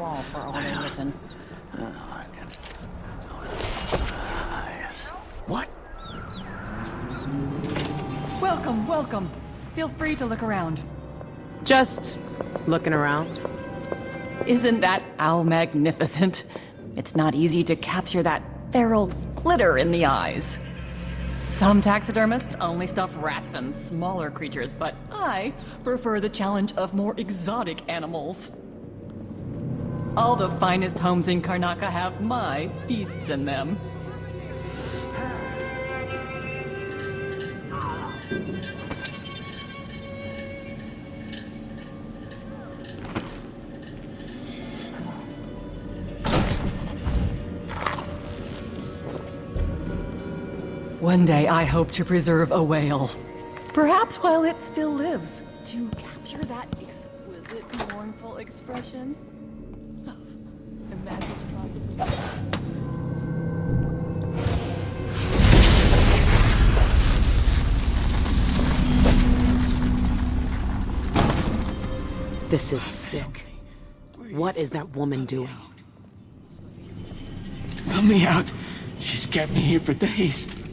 all for all they listen. What? Welcome, welcome. Feel free to look around. Just looking around. Isn't that owl magnificent? It's not easy to capture that feral glitter in the eyes. Some taxidermists only stuff rats and smaller creatures, but I prefer the challenge of more exotic animals. All the finest homes in Karnaca have my feasts in them. One day I hope to preserve a whale. Perhaps while it still lives, to capture that exquisite, mournful expression. This is sick. What is that woman doing? Let me out. She's kept me here for days.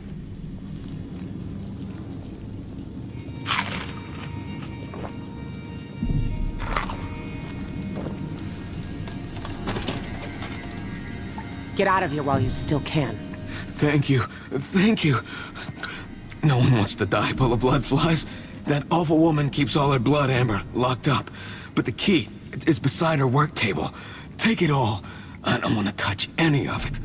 Get out of here while you still can. Thank you. Thank you. No one wants to die full of blood flies. That awful woman keeps all her blood, Amber, locked up. But the key, is beside her work table. Take it all. I don't want to touch any of it.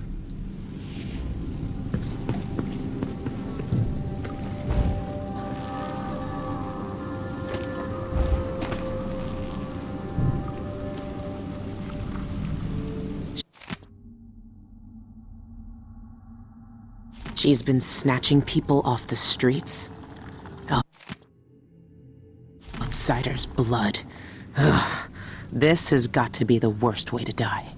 She's been snatching people off the streets. Oh. Outsider's blood. Ugh. This has got to be the worst way to die.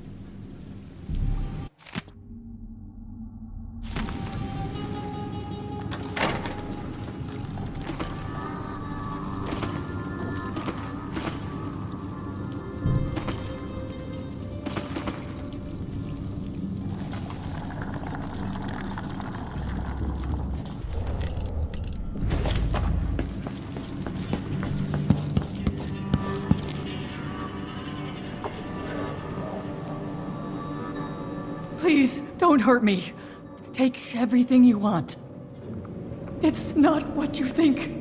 Please, don't hurt me. Take everything you want. It's not what you think.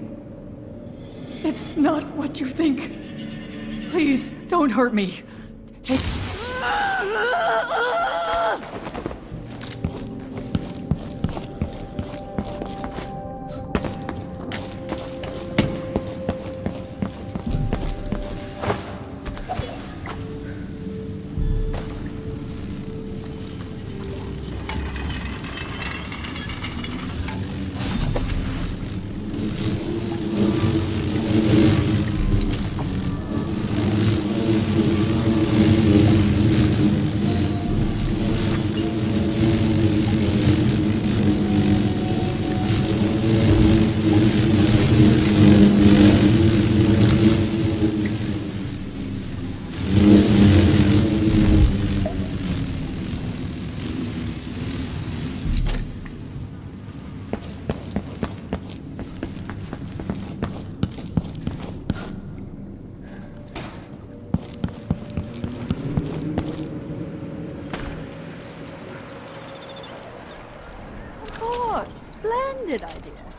It's not what you think. Please, don't hurt me. Take. Splendid idea.